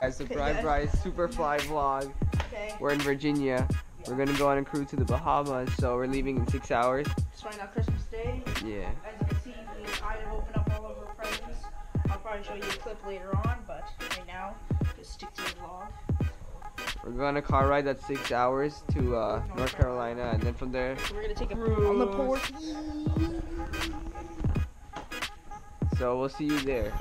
Guys, Surprise Bryce Superfly vlog. Okay. We're in Virginia. We're gonna go on a cruise to the Bahamas, so we're leaving in six hours. It's right now Christmas Day. Yeah. As you can see, we kind of open up all of our presents. I'll probably show you a clip later on, but right now, just stick to the vlog. We're going on a car ride that's six hours to uh, North Carolina, and then from there, we're gonna take a cruise on the port. so we'll see you there.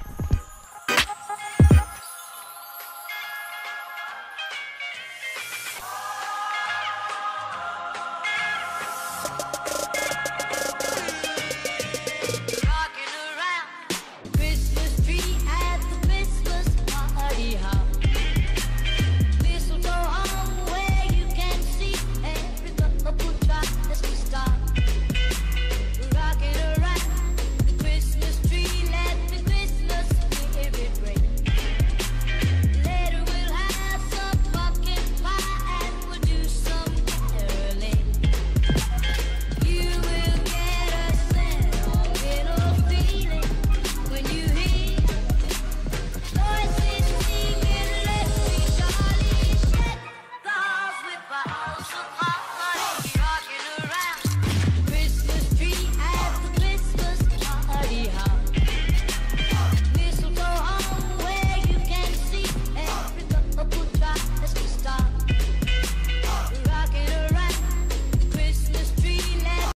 Oh,